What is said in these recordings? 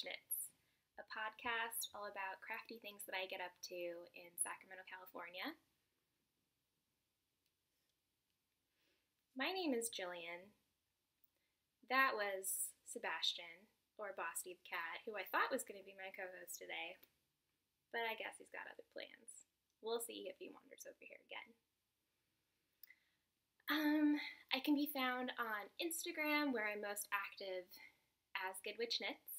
Knits, a podcast all about crafty things that I get up to in Sacramento, California. My name is Jillian. That was Sebastian, or Bosty the Cat, who I thought was going to be my co host today, but I guess he's got other plans. We'll see if he wanders over here again. Um, I can be found on Instagram, where I'm most active as Good Witch Knits,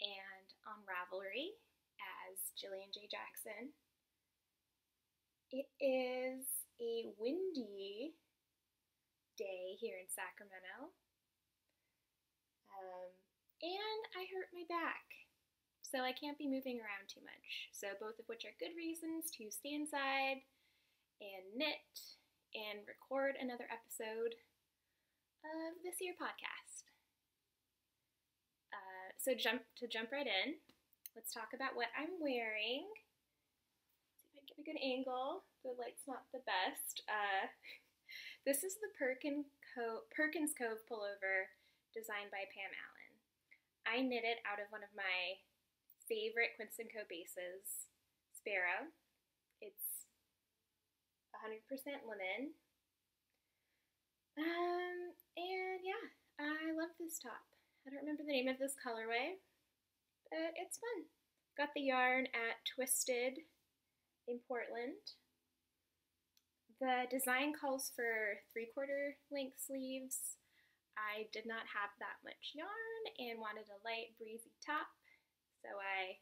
and on Ravelry as Jillian J. Jackson. It is a windy day here in Sacramento. Um, and I hurt my back, so I can't be moving around too much. So, both of which are good reasons to stay inside and knit and record another episode of this year podcast. So jump to jump right in. Let's talk about what I'm wearing. See if I can get a good angle. The light's not the best. Uh, this is the Perkin Co- Perkins Cove pullover designed by Pam Allen. I knit it out of one of my favorite Quince & Co bases, Sparrow. It's 100% linen. Um, and yeah, I love this top. I don't remember the name of this colorway, but it's fun. Got the yarn at Twisted in Portland. The design calls for three quarter length sleeves. I did not have that much yarn and wanted a light breezy top, so I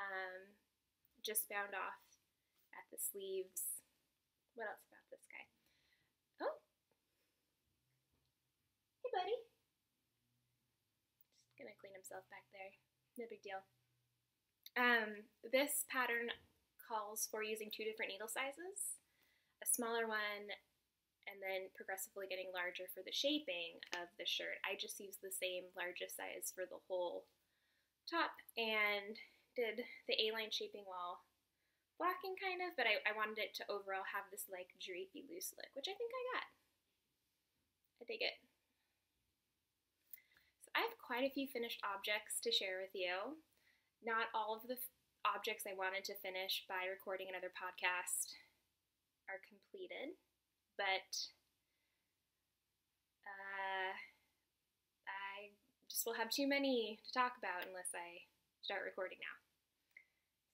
um, just bound off at the sleeves what else about this guy? Oh. Hey, buddy. Gonna clean himself back there. No big deal. Um, this pattern calls for using two different needle sizes. A smaller one and then progressively getting larger for the shaping of the shirt. I just used the same largest size for the whole top and did the A-line shaping while blocking kind of, but I, I wanted it to overall have this like drapey loose look, which I think I got. I dig it. I have quite a few finished objects to share with you. Not all of the objects I wanted to finish by recording another podcast are completed, but uh, I just will have too many to talk about unless I start recording now.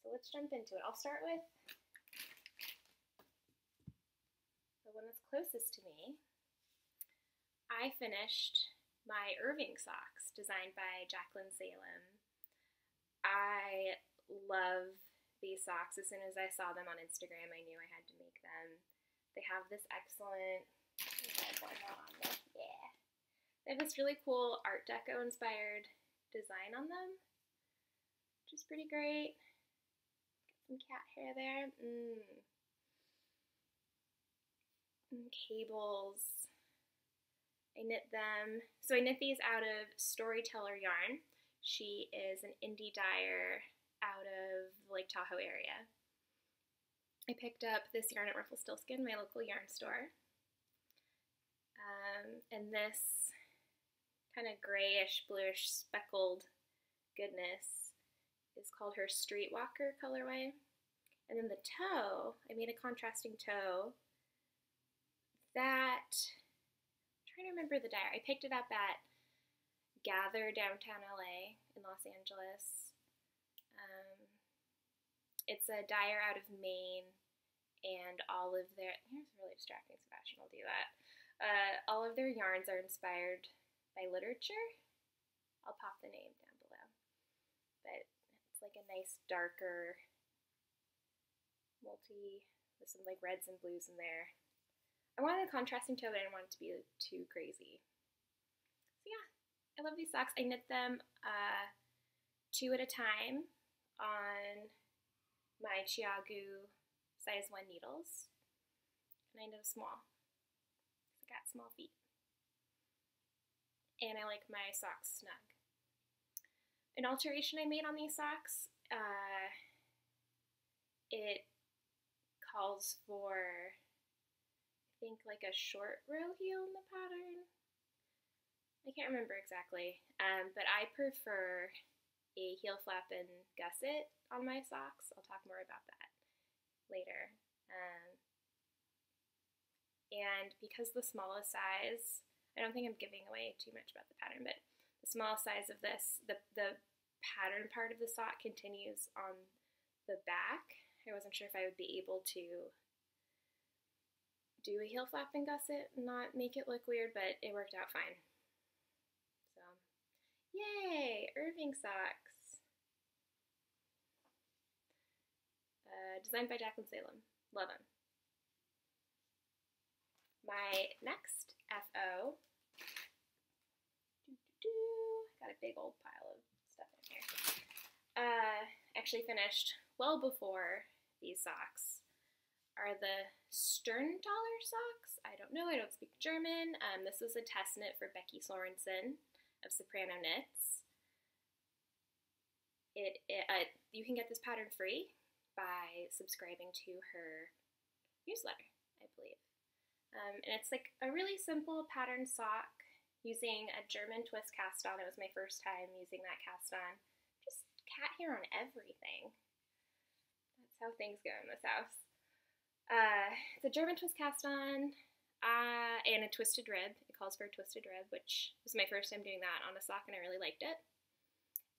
So let's jump into it. I'll start with the one that's closest to me. I finished my Irving socks designed by Jacqueline Salem. I love these socks. As soon as I saw them on Instagram, I knew I had to make them. They have this excellent, yeah. They have this really cool Art Deco inspired design on them, which is pretty great some cat hair there. Mm. And cables. I knit them. So I knit these out of Storyteller yarn. She is an indie dyer out of the Lake Tahoe area. I picked up this yarn at Rumpelstiltskin, my local yarn store. Um, and this kind of grayish, bluish, speckled goodness is called her Streetwalker colorway. And then the toe, I made a contrasting toe. That, trying to remember the dye. I picked it up at Gather downtown LA in Los Angeles. Um, it's a dyer out of Maine, and all of their here's really distracting. Sebastian will do that. Uh, all of their yarns are inspired by literature. I'll pop the name down below, but it's like a nice darker multi with some like reds and blues in there. I wanted a contrasting toe, but I didn't want it to be too crazy. So yeah, I love these socks. I knit them uh, two at a time on my ChiaoGoo size 1 needles. And I knit small. I got small feet. And I like my socks snug an alteration I made on these socks. Uh, it calls for, think, like a short row heel in the pattern. I can't remember exactly, um, but I prefer a heel flap and gusset on my socks. I'll talk more about that later. Um, and because the smallest size, I don't think I'm giving away too much about the pattern, but the small size of this, the, the pattern part of the sock continues on the back. I wasn't sure if I would be able to do a heel flap and gusset not make it look weird, but it worked out fine. So, yay! Irving socks. Uh, designed by Jacqueline Salem. Love them. My next FO Got a big old pile of stuff in here. Uh, actually finished well before these socks are the Sterntaler socks. I don't know, I don't speak German. Um, this was a test knit for Becky Sorensen of Soprano Knits. It, it uh, You can get this pattern free by subscribing to her newsletter, I believe. Um, and it's like a really simple pattern sock using a German twist cast on. It was my first time using that cast on. Just cat hair on everything. That's how things go in this house. Uh, it's a German twist cast on uh, and a twisted rib. It calls for a twisted rib, which was my first time doing that on a sock, and I really liked it.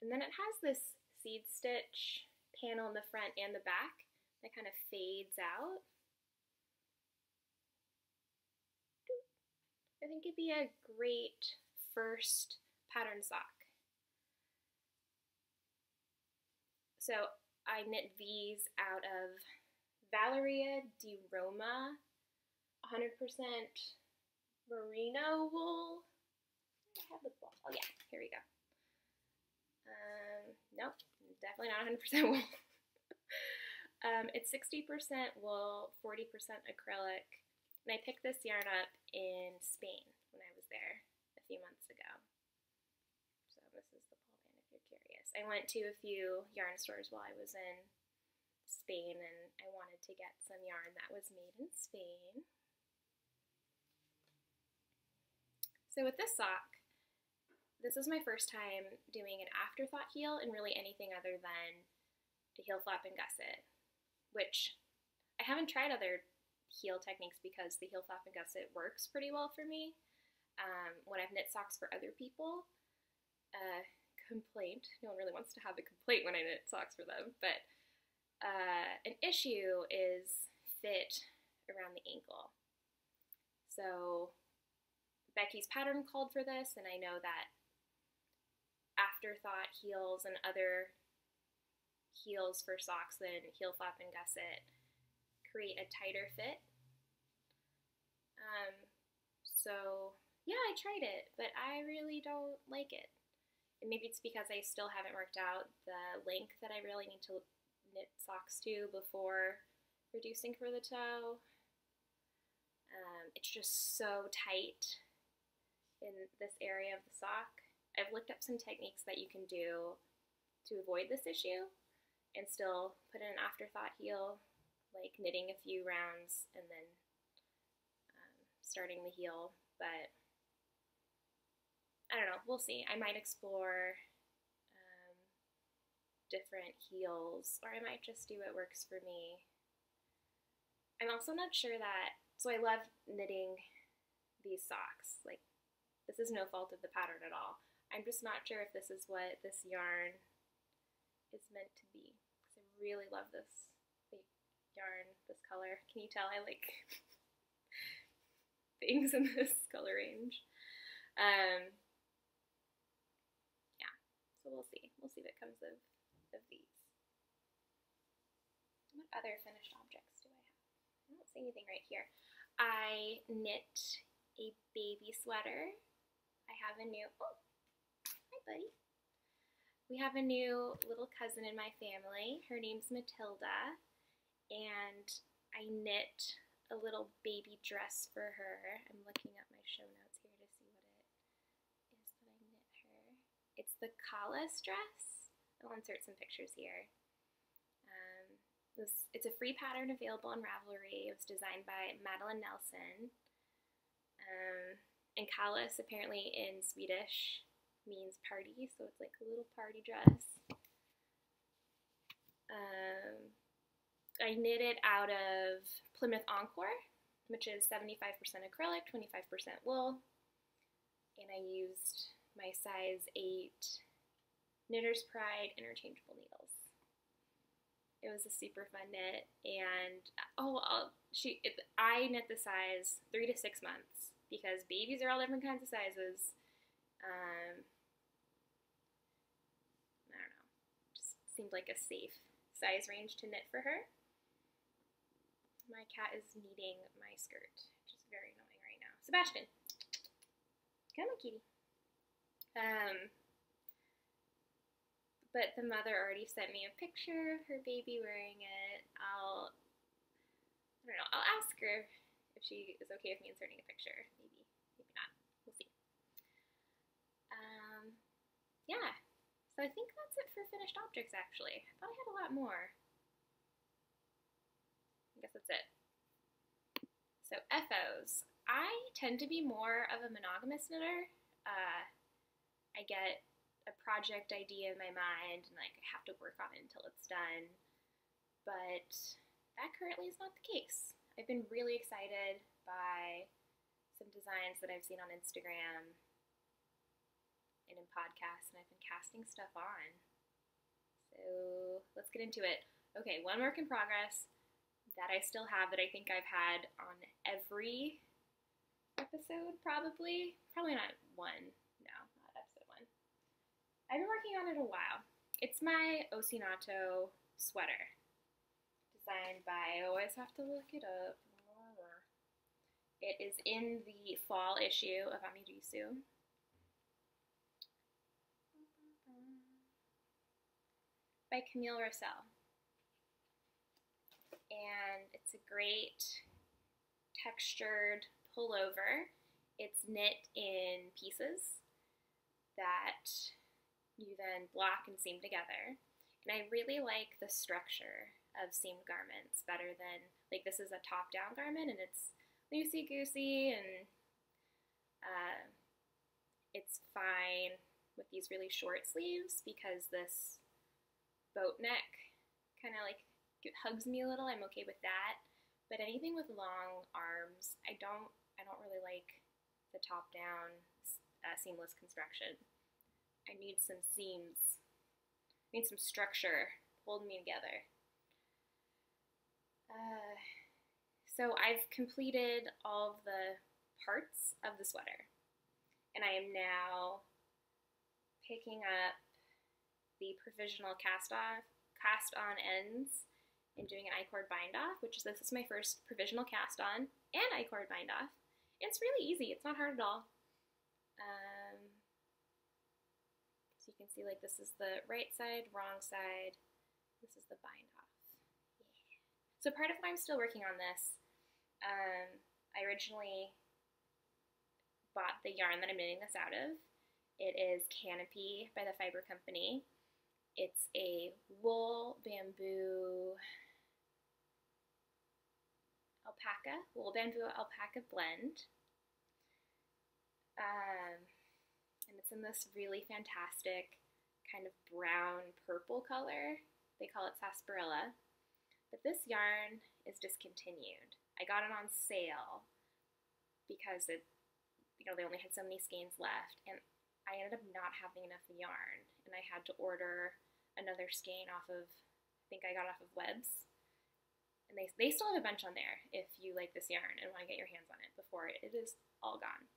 And then it has this seed stitch panel in the front and the back that kind of fades out. I think it'd be a great first pattern sock. So I knit these out of Valeria di Roma 100% merino wool. I have the ball. Oh yeah, here we go. Um, nope, definitely not 100% wool. um, it's 60% wool, 40% acrylic, and I picked this yarn up in Spain when I was there a few months ago. So this is the ball band if you're curious. I went to a few yarn stores while I was in Spain and I wanted to get some yarn that was made in Spain. So with this sock, this is my first time doing an afterthought heel and really anything other than a heel flap and gusset, which I haven't tried other heel techniques because the heel flap and gusset works pretty well for me. Um, when I've knit socks for other people, uh, complaint, no one really wants to have a complaint when I knit socks for them, but uh, an issue is fit around the ankle. So Becky's pattern called for this, and I know that afterthought heels and other heels for socks than heel flap and gusset create a tighter fit. Um, so yeah, I tried it, but I really don't like it. And maybe it's because I still haven't worked out the length that I really need to knit socks to before reducing for the toe. Um, it's just so tight in this area of the sock. I've looked up some techniques that you can do to avoid this issue and still put in an afterthought heel like knitting a few rounds and then um, starting the heel, but I don't know, we'll see. I might explore different heels, or I might just do what works for me. I'm also not sure that, so I love knitting these socks. Like, this is no fault of the pattern at all. I'm just not sure if this is what this yarn is meant to be. Because I really love this yarn, this color. Can you tell I like things in this color range? Um, yeah, so we'll see. We'll see what comes of, of these. What other finished objects do I have? I don't see anything right here. I knit a baby sweater. I have a new, oh, hi buddy. We have a new little cousin in my family. Her name's Matilda and I knit a little baby dress for her. I'm looking at my show notes here to see what it is that I knit her. It's the Kalas dress. I'll insert some pictures here. This, it's a free pattern available on Ravelry. It was designed by Madeline Nelson. Um, and Kalas apparently in Swedish means party, so it's like a little party dress. Um, I knit it out of Plymouth Encore, which is 75% acrylic, 25% wool, and I used my size 8 Knitter's Pride interchangeable needles. It was a super fun knit, and oh, I'll, she it, I knit the size three to six months because babies are all different kinds of sizes. Um, I don't know, just seemed like a safe size range to knit for her. My cat is kneading my skirt, which is very annoying right now. Sebastian, come on, kitty. Um, but the mother already sent me a picture of her baby wearing it. I'll, I don't know, I'll ask her if she is okay with me inserting a picture. Maybe, maybe not. We'll see. Um, yeah. So I think that's it for finished objects, actually. I thought I had a lot more. I guess that's it. So FOs. I tend to be more of a monogamous knitter. Uh, I get a project idea in my mind and like I have to work on it until it's done. But that currently is not the case. I've been really excited by some designs that I've seen on Instagram and in podcasts, and I've been casting stuff on. So let's get into it. Okay, one work in progress that I still have that I think I've had on every episode, probably. Probably not one I've been working on it a while. It's my Osinato sweater, designed by, I always have to look it up. It is in the fall issue of Amirisu. By Camille Rossell. And it's a great textured pullover. It's knit in pieces that you then block and seam together. And I really like the structure of seamed garments better than, like, this is a top down garment and it's loosey goosey and uh, it's fine with these really short sleeves because this boat neck kind of like hugs me a little. I'm okay with that. But anything with long arms, I don't I don't really like the top down uh, seamless construction. I need some seams. I need some structure holding me together. Uh, so I've completed all of the parts of the sweater. And I am now picking up the provisional cast off cast on ends and doing an I-cord bind off, which is this is my first provisional cast on and I-cord bind off. It's really easy. It's not hard at all. You can see like this is the right side, wrong side, this is the bind off. Yeah. So part of why I'm still working on this, um, I originally bought the yarn that I'm knitting this out of. It is Canopy by the Fiber Company. It's a wool bamboo alpaca, wool bamboo alpaca blend. Um, and it's in this really fantastic kind of brown purple color. They call it sarsaparilla. But this yarn is discontinued. I got it on sale because it, you know, they only had so many skeins left, and I ended up not having enough yarn, and I had to order another skein off of, I think I got off of Webs. And they, they still have a bunch on there if you like this yarn and want to get your hands on it before it is all gone.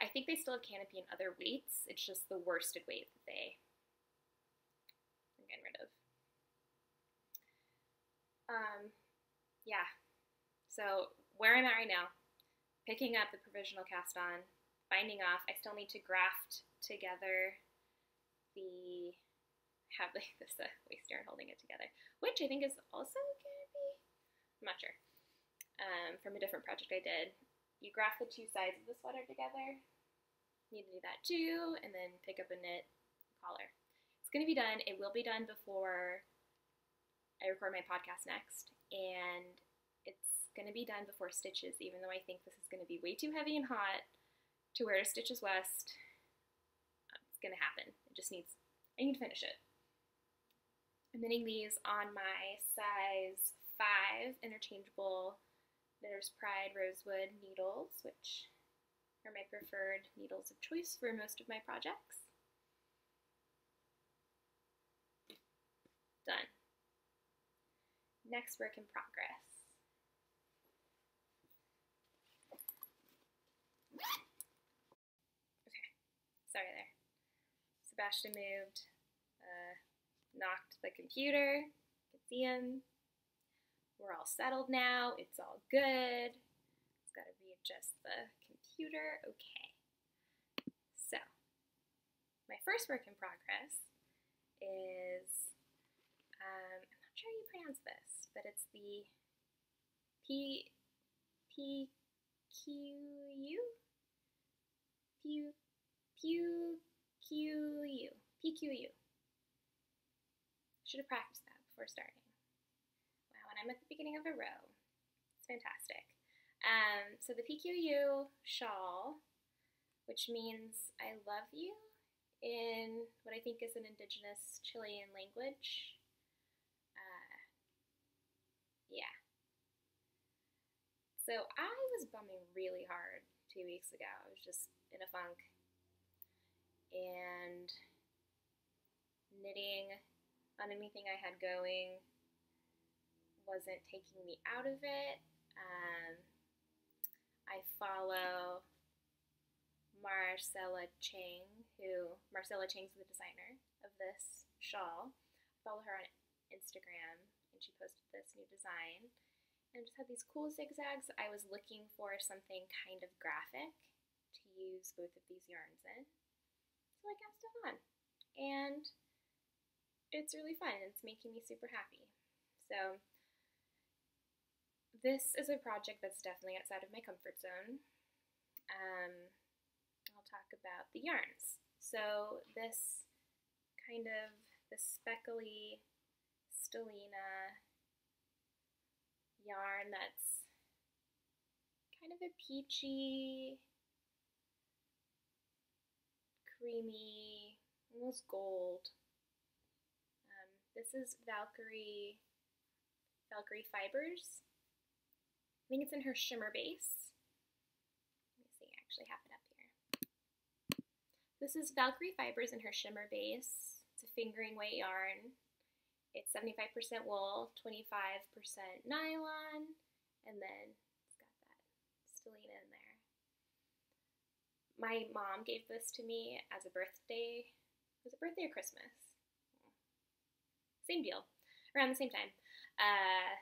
I think they still have canopy in other weights. It's just the worsted weight that they are getting rid of. Um, yeah. So where I'm at right now, picking up the provisional cast on, binding off. I still need to graft together the have like this uh, waste yarn holding it together, which I think is also canopy. I'm not sure. Um, from a different project I did, you graft the two sides of the sweater together. You need to do that too, and then pick up a knit collar. It's going to be done. It will be done before I record my podcast next, and it's going to be done before stitches, even though I think this is going to be way too heavy and hot to wear Stitches West. Um, it's gonna happen. It just needs, I need to finish it. I'm knitting these on my size 5 interchangeable Knitter's Pride Rosewood needles, which are my preferred needles of choice for most of my projects. Done. Next work in progress. Okay, sorry there. Sebastian moved, uh, knocked the computer. You can see him. We're all settled now. It's all good. Just gotta readjust the computer. Okay. So, my first work in progress is um, I'm not sure how you pronounce this, but it's the P P Q U P P Q U P Q U. Should have practiced that before starting. And I'm at the beginning of a row. It's fantastic. Um, so the PQU shawl, which means I love you in what I think is an indigenous Chilean language. Yeah. So I was bumming really hard two weeks ago. I was just in a funk. And knitting on anything I had going wasn't taking me out of it. Um, I follow Marcella Chang, who Marcella Chang's the designer of this shawl. I follow her on Instagram and she posted this new design. And just had these cool zigzags. I was looking for something kind of graphic to use both of these yarns in. So I cast it on. And it's really fun. It's making me super happy. So this is a project that's definitely outside of my comfort zone. Um, I'll talk about the yarns. So this kind of the speckly Stellina yarn that's kind of a peachy, creamy, almost gold. Um, this is Valkyrie, Valkyrie Fibers. I think it's in her shimmer base. Let me see, I actually have it up here. This is Valkyrie Fibers in her shimmer base. It's a fingering weight yarn. It's 75% wool, 25% nylon, and then it's got that stellina in there. My mom gave this to me as a birthday. Was it birthday or Christmas? Same deal. Around the same time. Uh,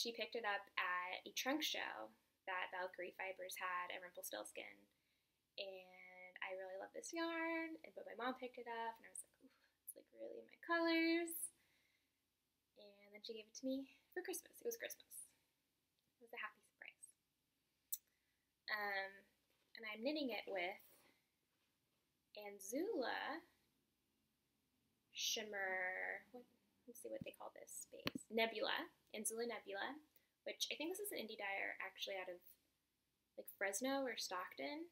she picked it up at a trunk show that Valkyrie Fibers had at Rumpelstiltskin. And I really love this yarn, but my mom picked it up, and I was like, ooh, it's like really my colors And then she gave it to me for Christmas. It was Christmas. It was a happy surprise. Um, and I'm knitting it with Anzula Shimmer. What, let's see what they call this space. Nebula. Anzula Nebula, which I think this is an indie dyer actually out of like Fresno or Stockton.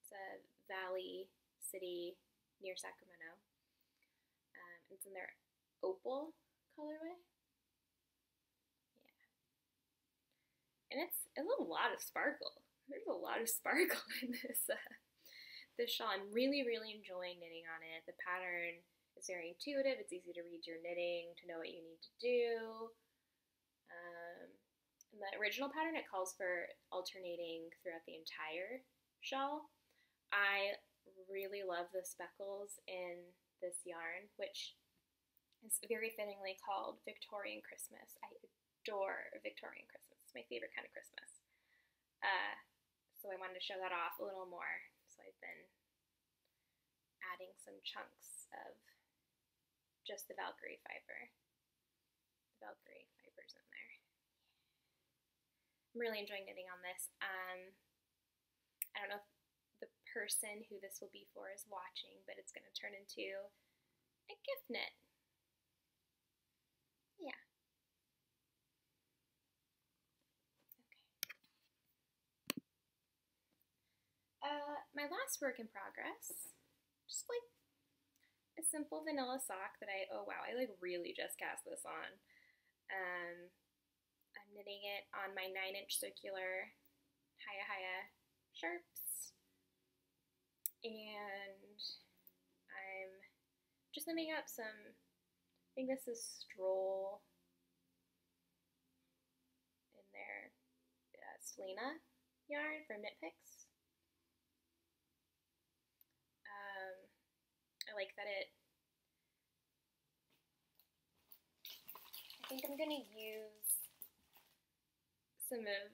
It's a valley city near Sacramento. Um, it's in their opal colorway. Yeah. And it's it's a lot of sparkle. There's a lot of sparkle in this uh, this shawl. I'm really, really enjoying knitting on it. The pattern is very intuitive. It's easy to read your knitting, to know what you need to do. Um, in the original pattern, it calls for alternating throughout the entire shawl. I really love the speckles in this yarn, which is very fittingly called Victorian Christmas. I adore Victorian Christmas. It's my favorite kind of Christmas. Uh, so I wanted to show that off a little more. So I've been adding some chunks of just the Valkyrie fiber. The Valkyrie fibers in there. I'm really enjoying knitting on this. Um, I don't know if the person who this will be for is watching, but it's going to turn into a gift knit. Yeah. Okay. Uh, my last work in progress, just like a simple vanilla sock that I, oh wow, I like really just cast this on. Um, I'm knitting it on my 9 inch circular Hiya Hiya sharps. And I'm just knitting up some, I think this is Stroll in there, uh, Selena yarn from Knit Picks. Um, I like that it, I think I'm going to use some of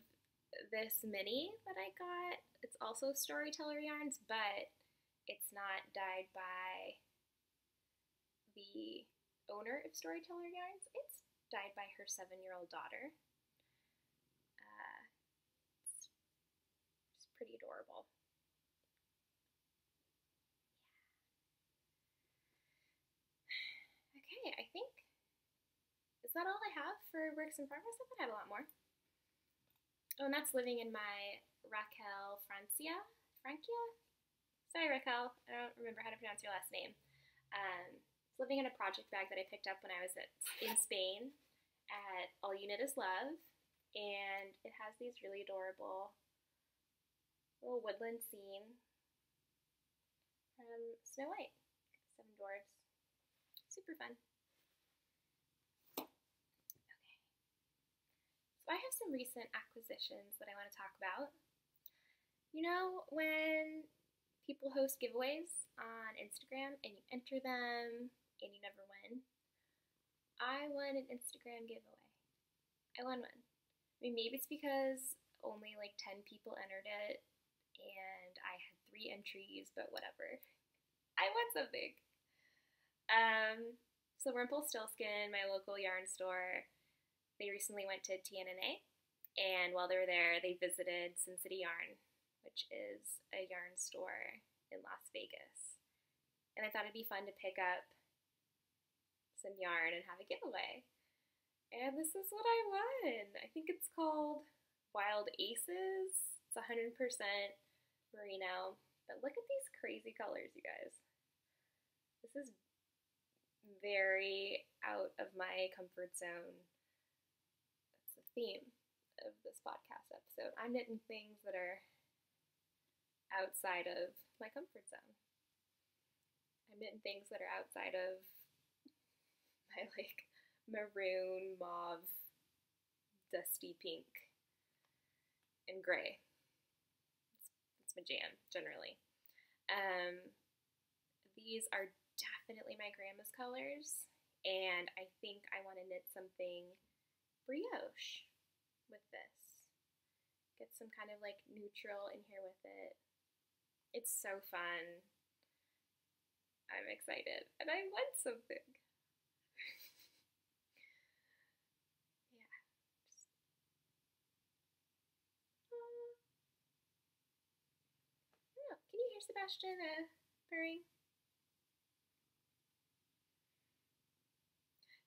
this mini that I got. It's also Storyteller yarns, but it's not dyed by the owner of Storyteller yarns. It's dyed by her seven-year-old daughter. Uh, it's, pretty adorable. Okay, I think, is that all I have for works in progress? I had a lot more. Oh, and that's living in my Raquel Francia? Francia? Sorry, Raquel. I don't remember how to pronounce your last name. Um, it's living in a project bag that I picked up when I was at, in Spain at All You Knit Is Love. And it has these really adorable little woodland scene from Snow White, Seven Dwarfs. Super fun. So I have some recent acquisitions that I want to talk about. You know, when people host giveaways on Instagram and you enter them and you never win, I won an Instagram giveaway. I won one. I mean, maybe it's because only like 10 people entered it and I had three entries, but whatever. I won something. Um, so Rumpelstiltskin, my local yarn store, they recently went to TNNA, and while they were there, they visited Sin City Yarn, which is a yarn store in Las Vegas. And I thought it'd be fun to pick up some yarn and have a giveaway. And this is what I won. I think it's called Wild Aces. It's 100% merino. But look at these crazy colors, you guys. This is very out of my comfort zone. Theme of this podcast episode. I'm knitting things that are outside of my comfort zone. I'm knitting things that are outside of my like maroon, mauve, dusty pink, and gray. It's, it's my jam, generally. Um, these are definitely my grandma's colors, and I think I want to knit something brioche with this. Get some kind of like neutral in here with it. It's so fun. I'm excited, and I want something. yeah. Uh, Can you hear Sebastian uh, purring?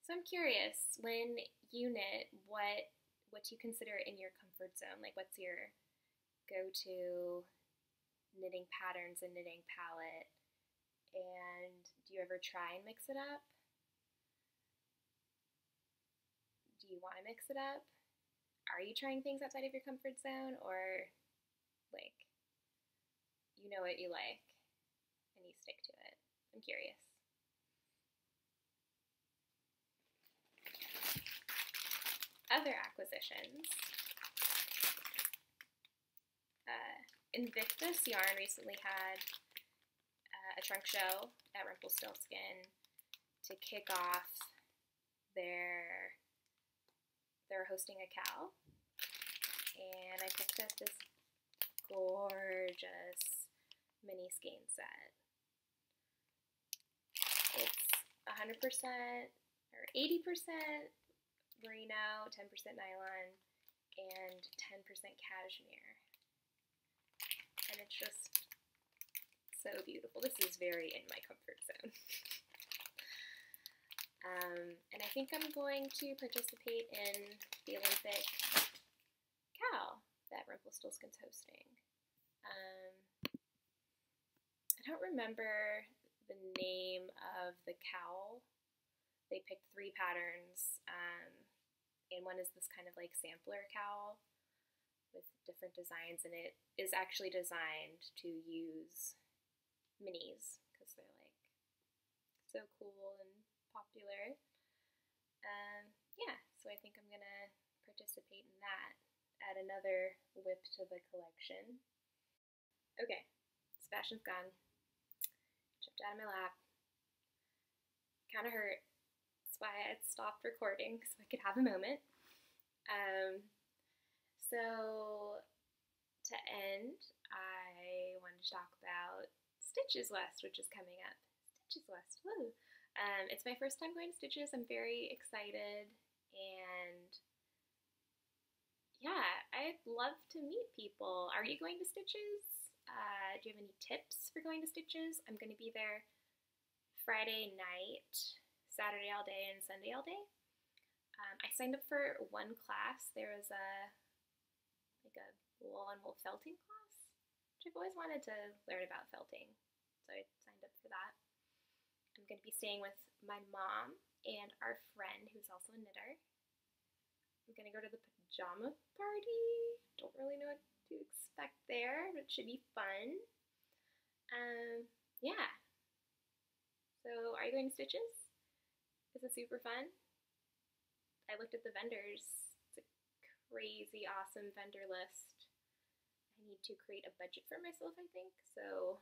So I'm curious, when you knit, what what you consider in your comfort zone? Like, what's your go-to knitting patterns and knitting palette? And do you ever try and mix it up? Do you want to mix it up? Are you trying things outside of your comfort zone, or like you know what you like and you stick to it? I'm curious. Other acquisitions. Uh, Invictus Yarn recently had uh, a trunk show at Rumpelstiltskin to kick off their they're hosting a cow and I picked up this gorgeous mini skein set. It's 100% or 80% merino, 10% nylon, and 10% cashmere. And it's just so beautiful. This is very in my comfort zone. um, and I think I'm going to participate in the Olympic cow that Rumpelstiltskin's hosting. Um, I don't remember the name of the cowl. They picked three patterns, um, and one is this kind of like sampler cowl with different designs, and it is actually designed to use minis because they're like so cool and popular. Um, yeah, so I think I'm gonna participate in that. Add another WIP to the collection. Okay, Sebastian's gone. Jumped out of my lap. Kind of hurt. Why I had stopped recording so I could have a moment. Um, so to end, I wanted to talk about Stitches West, which is coming up. Stitches West, woo! Um, it's my first time going to Stitches. I'm very excited and yeah, I'd love to meet people. Are you going to Stitches? Uh, do you have any tips for going to Stitches? I'm going to be there Friday night, Saturday all day, and Sunday all day. Um, I signed up for one class. There was a like a wool and wool felting class, which I've always wanted to learn about felting, so I signed up for that. I'm going to be staying with my mom and our friend, who's also a knitter. I'm going to go to the pajama party. Don't really know what to expect there, but it should be fun. Um, yeah. So, are you going to Stitches? Is it super fun? I looked at the vendors. It's a crazy awesome vendor list. I need to create a budget for myself, I think. So,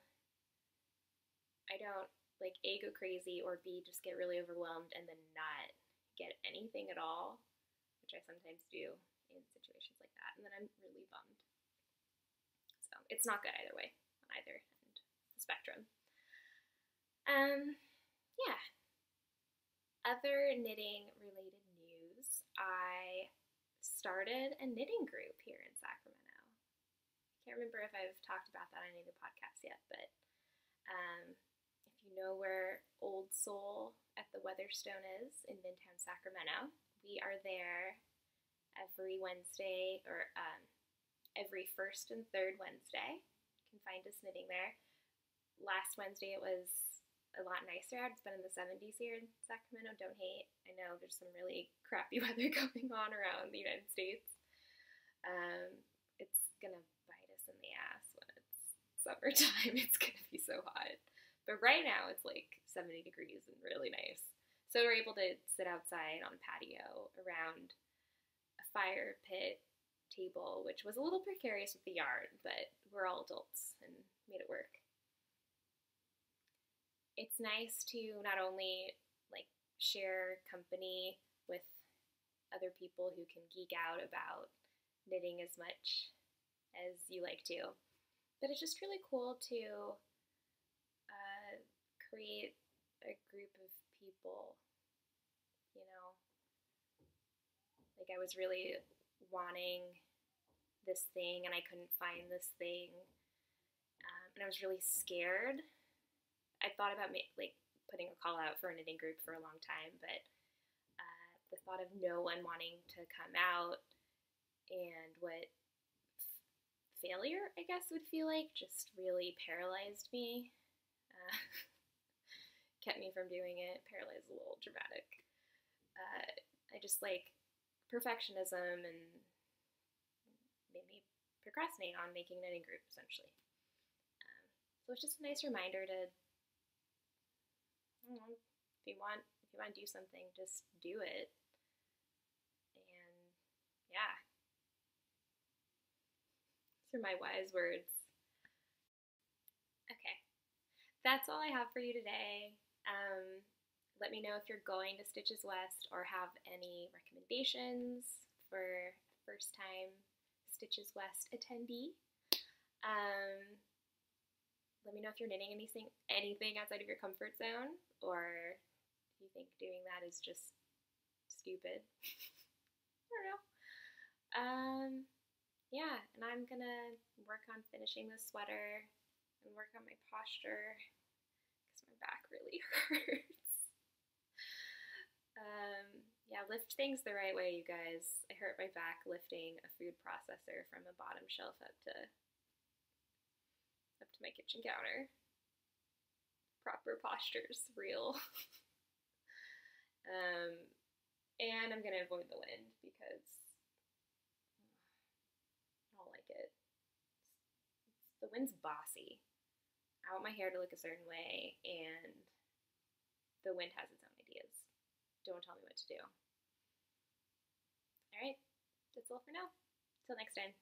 I don't like A, go crazy, or B, just get really overwhelmed and then not get anything at all, which I sometimes do in situations like that. And then I'm really bummed. So it's not good either way on either end of the spectrum. Um, yeah. Other knitting related news. I started a knitting group here in Sacramento. I can't remember if I've talked about that on any of the podcasts yet, but um, if you know where Old Soul at the Weatherstone is in Midtown Sacramento, we are there every Wednesday or um, every first and third Wednesday. You can find us knitting there. Last Wednesday it was a lot nicer out. It's been in the 70s here in Sacramento. Don't hate. I know there's some really crappy weather going on around the United States. Um, it's gonna bite us in the ass when it's summertime. It's gonna be so hot. But right now it's like 70 degrees and really nice. So we're able to sit outside on a patio around a fire pit table, which was a little precarious with the yard, but we're all adults and made it work. It's nice to not only like share company with other people who can geek out about knitting as much as you like to, but it's just really cool to uh, create a group of people, you know, like I was really wanting this thing and I couldn't find this thing. Um, and I was really scared. I thought about like putting a call out for a knitting group for a long time, but uh, the thought of no one wanting to come out and what f- failure, I guess, would feel like just really paralyzed me. Uh, kept me from doing it. Paralyzed a little dramatic. Uh, I just like perfectionism and made me procrastinate on making knitting group essentially. Um, so it's just a nice reminder to, know, if you want if you want to do something, just do it. And yeah, these are my wise words. Okay, that's all I have for you today. Um, let me know if you're going to Stitches West or have any recommendations for first time Stitches West attendee. Um, let me know if you're knitting anything anything outside of your comfort zone or if you think doing that is just stupid. I don't know. Um, yeah, and I'm gonna work on finishing this sweater and work on my posture because my back really hurts. Um, yeah, lift things the right way, you guys. I hurt my back lifting a food processor from the bottom shelf up to up to my kitchen counter. proper postures real. um, and I'm gonna avoid the wind because I don't like it. It's, the wind's bossy. I want my hair to look a certain way, and the wind has its own ideas. Don't tell me what to do. All right, that's all for now. Till next time.